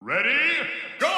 Ready, go!